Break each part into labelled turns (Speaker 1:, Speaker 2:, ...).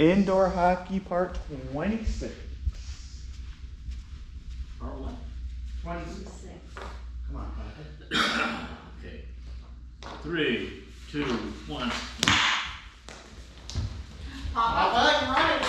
Speaker 1: Indoor hockey part 26.
Speaker 2: Part one.
Speaker 1: 26. Come on, Papa.
Speaker 2: Okay. Three, two, one.
Speaker 3: Papa,
Speaker 1: you're right.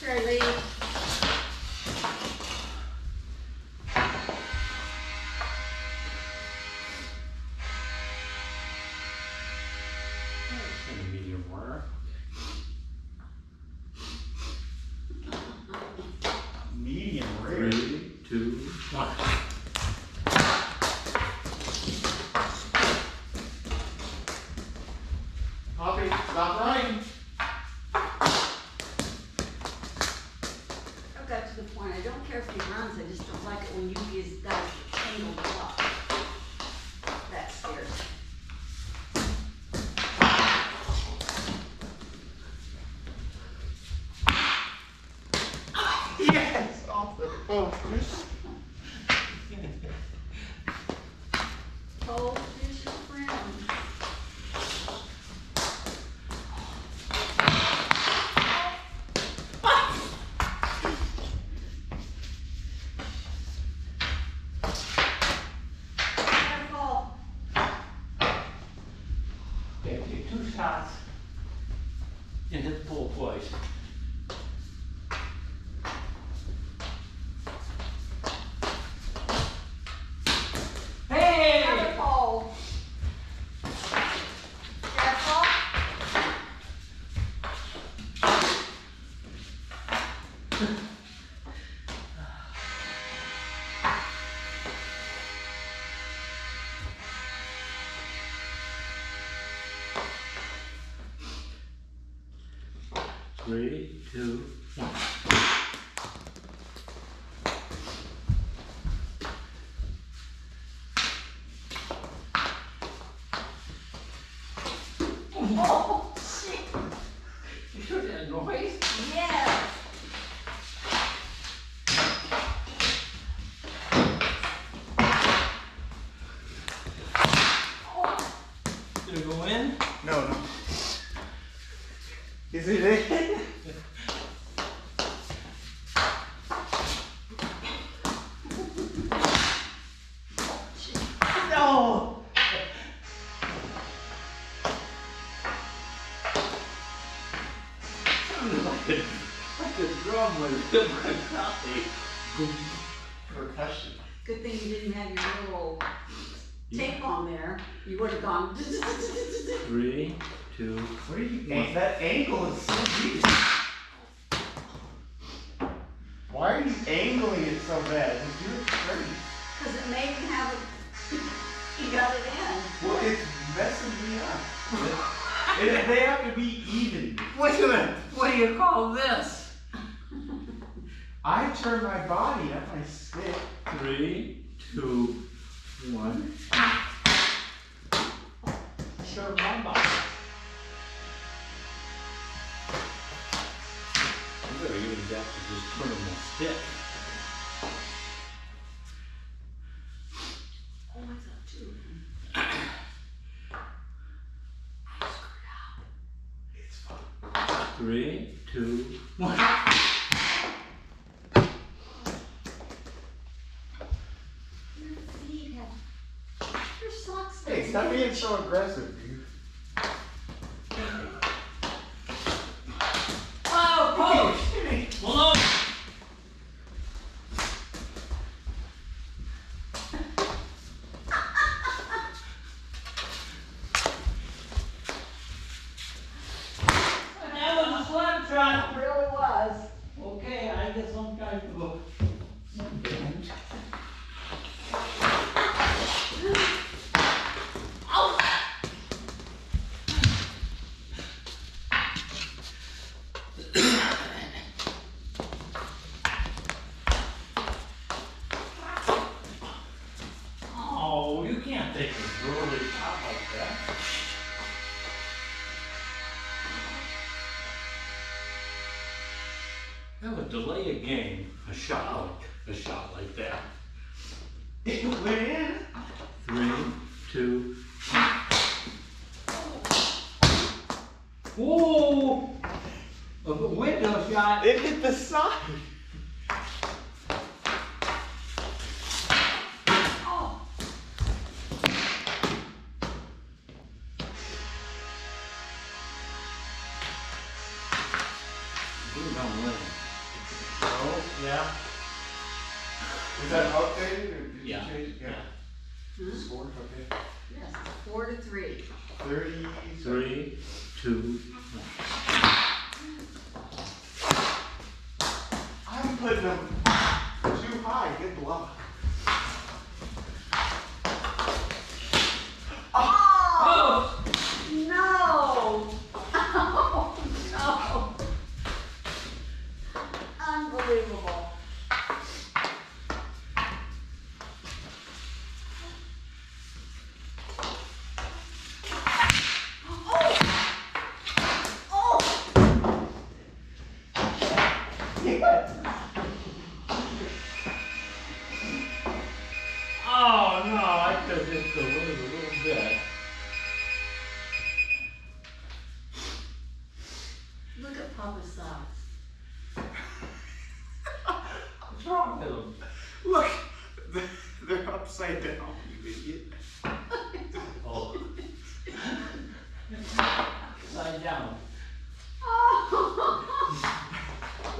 Speaker 3: Sherry Lee.
Speaker 2: And a medium rare.
Speaker 1: Medium rare.
Speaker 2: Three, two, one.
Speaker 1: Poppy, stop running.
Speaker 3: I've got to the point, I don't care if he runs, I just don't like it when you guys guys tangled up. That scares me.
Speaker 1: Yes, off the focus.
Speaker 3: Cold fish is friend. Careful.
Speaker 2: Okay, take two shots. And hit the pole twice. Hey!
Speaker 3: Careful. Careful.
Speaker 2: Three, two, one.
Speaker 3: Oh, shit.
Speaker 2: You heard that noise?
Speaker 3: Yes. Oh,
Speaker 2: Did it go in?
Speaker 1: No, no. Is it in? No!
Speaker 2: Sounded like a, like a drum with a copy.
Speaker 1: Percussion.
Speaker 3: Good thing you didn't have your little tape on there. You would have gone.
Speaker 2: Three, two,
Speaker 1: What are you? Ang- that angle is so deep. Why are you angling it so bad? Just do it straight.
Speaker 3: Because it made him have a. He got it in.
Speaker 1: Well, it's messing me up. It- they have to be even.
Speaker 2: Wait a minute, what do you call this?
Speaker 1: I turn my body, not my stick.
Speaker 2: Three, two, one.
Speaker 1: Sure, my body.
Speaker 2: I'm gonna use that to just turn my stick.
Speaker 3: Oh, I thought two.
Speaker 1: It's fun.
Speaker 2: Three, two, one.
Speaker 3: Your feet have. Your socks.
Speaker 1: Hey, stop being so aggressive, dude.
Speaker 2: Oh, coach! Malone! That was a slap
Speaker 3: It
Speaker 2: shot.
Speaker 3: really was.
Speaker 2: Okay, I Oh, you can't take a shot like that. That would delay a game, shot like, a shot like that.
Speaker 1: It went in.
Speaker 2: Three, two. Whoa! A window shot.
Speaker 1: It hit the side. High. Good luck.
Speaker 3: Oh, no. Oh, no. Unbelievable. Oh, oh.
Speaker 2: Oh no, I could just go in a little bit.
Speaker 3: Look at Papa's socks.
Speaker 2: What's wrong with them?
Speaker 1: Look, they're, they're upside down, you idiot.
Speaker 2: Oh. Upside down.
Speaker 3: Oh.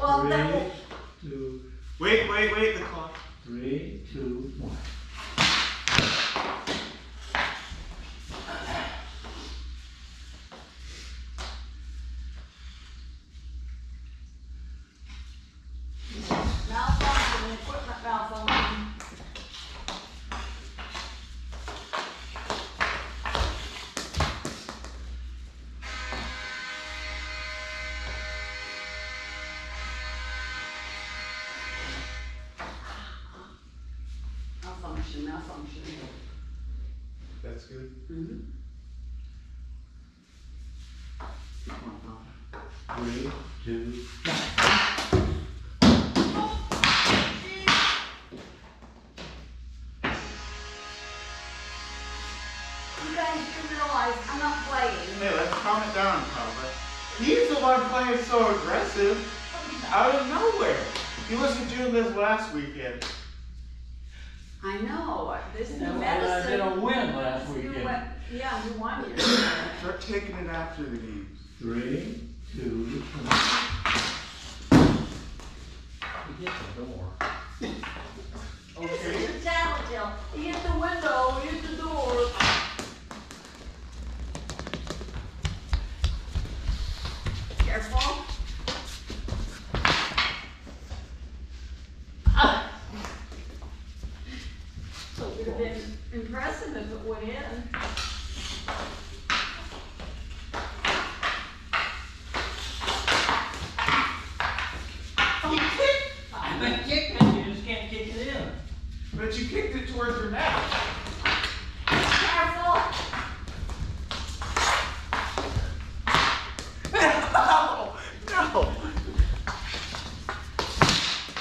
Speaker 3: Well, that will,
Speaker 2: two,
Speaker 1: Wait, wait, wait, the
Speaker 3: Malfunction, malfunction.
Speaker 1: That's good.
Speaker 3: Mm-hmm.
Speaker 1: Come.
Speaker 2: Three, two,
Speaker 3: You guys do realize I'm not playing.
Speaker 1: Hey, let's calm it down, Papa. He's the one playing so aggressive out of nowhere. He wasn't doing this last weekend.
Speaker 3: I know, this new
Speaker 2: And I
Speaker 3: medicine.
Speaker 2: did a win last
Speaker 3: You
Speaker 2: weekend.
Speaker 3: went- Yeah, you won your.
Speaker 1: Start taking it after the game.
Speaker 2: Three, two, one. We hit the door.
Speaker 3: This is a tattletale. He hit the window, he hit the door. Careful. Ah. So it would have been impressive if it went in.
Speaker 2: I've been kicking, you just can't kick it in.
Speaker 1: But you kicked it towards her neck.
Speaker 3: Careful.
Speaker 1: No, no.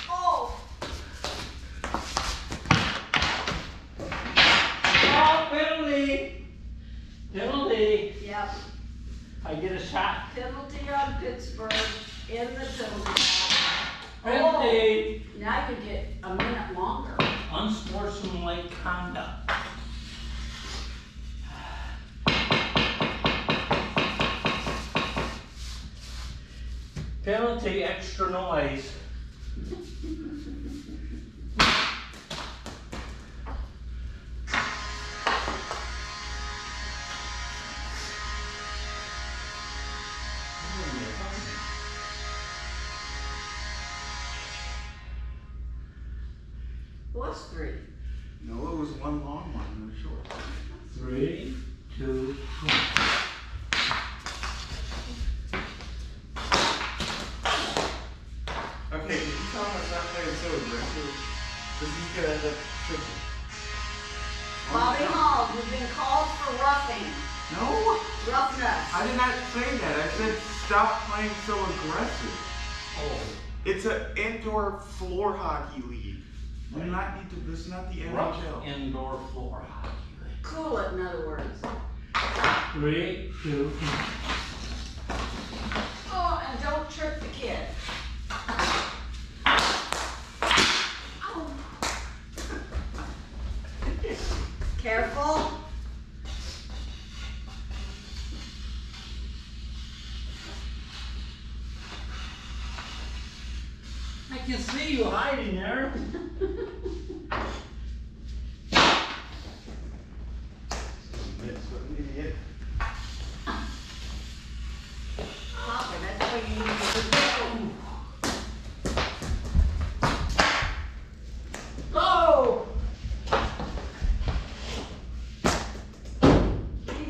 Speaker 3: Oh,
Speaker 2: Oh, penalty! Penalty!
Speaker 3: yep.
Speaker 2: I get a shot.
Speaker 3: Penalty on Pittsburgh in the penalty. box.
Speaker 2: Oh,
Speaker 3: now you can get a minute longer.
Speaker 2: Unsportsmanlike conduct. Penalty, extra noise.
Speaker 3: Three,
Speaker 2: two, one.
Speaker 1: Okay, did you tell him it's not playing so aggressive? Because he's going to end up tripping.
Speaker 3: Bobby Hall, you've been called for roughing.
Speaker 1: No.
Speaker 3: Roughness.
Speaker 1: I did not say that. I said stop playing so aggressive.
Speaker 2: Oh.
Speaker 1: It's an indoor floor hockey league. Do not need to, this is not the NHL.
Speaker 3: Rough indoor floor hockey.
Speaker 2: Cool it, in other words.
Speaker 3: Three, two, one.
Speaker 2: Oh, and don't trip the kid. Oh. Careful.
Speaker 3: I can see you hiding there.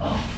Speaker 2: 啊。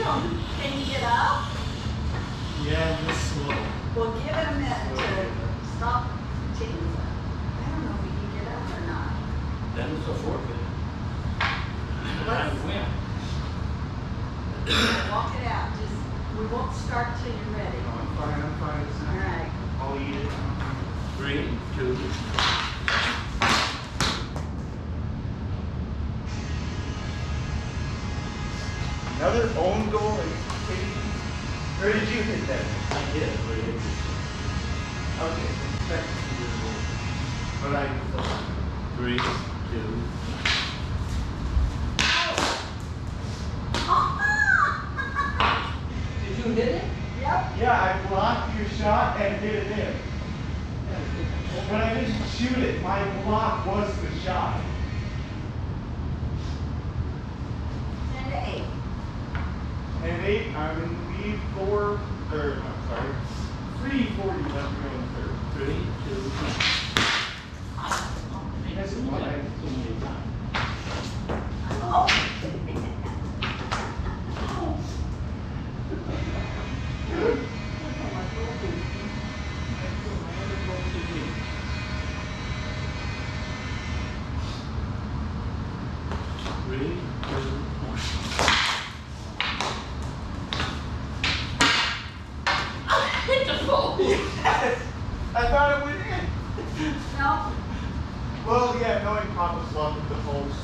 Speaker 3: Can you get up?
Speaker 1: Yeah, just slow.
Speaker 3: Well, give it a minute to stop tingling. I don't know if he can get up or not.
Speaker 2: Then it's a forfeit. I
Speaker 3: Let's-
Speaker 2: win.
Speaker 3: Walk it out, just, we won't start till you're ready.
Speaker 1: No, I'm fine, I'm fine. It's
Speaker 3: All
Speaker 1: not-
Speaker 3: right.
Speaker 1: I'll eat it.
Speaker 2: Three, two,
Speaker 1: Or did you hit that?
Speaker 2: I did, but it was
Speaker 1: Okay, second to your goal. But I
Speaker 2: three, two. Did you hit it?
Speaker 3: Yep.
Speaker 1: Yeah, I blocked your shot and hit it in. But I didn't shoot it. My block was the shot.
Speaker 3: Ten to eight.
Speaker 1: And eight, I'm in lead four, or, I'm sorry, three forty left to go the third.
Speaker 2: Three, two.
Speaker 1: That's what I-
Speaker 2: So many times.
Speaker 3: Oh.
Speaker 2: Three, two, one.
Speaker 3: Hit the pole.
Speaker 1: Yes! I thought it went in.
Speaker 3: No,
Speaker 1: Well, yeah, knowing Papa's love with the post.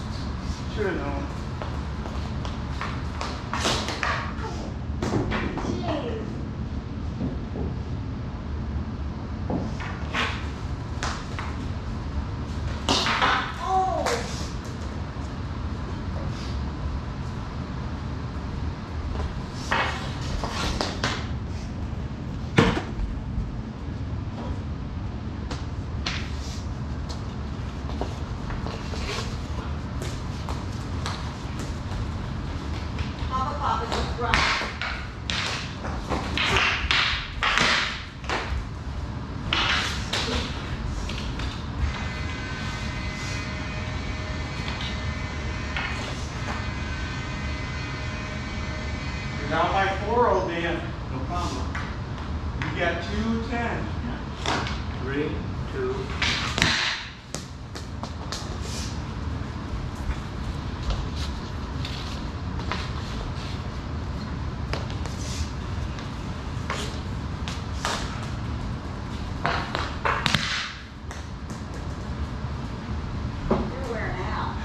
Speaker 1: Should have known.
Speaker 3: jeez. Oh. Papa, Papa, just run.
Speaker 1: You're old man.
Speaker 2: No problem.
Speaker 1: You got two ten.
Speaker 2: Three, two.
Speaker 3: You're wearing out.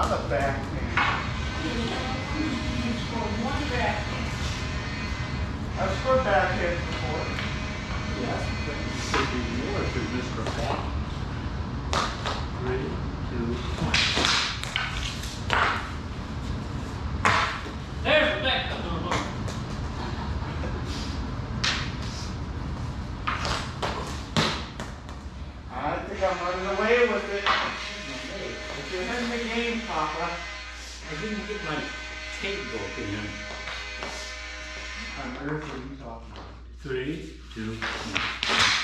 Speaker 1: I'm a backhand.
Speaker 3: You scored one back.
Speaker 1: I've scored backhands before.
Speaker 2: Yes, but you be yours if Mr. Back. Three, two, one. Three, two, one.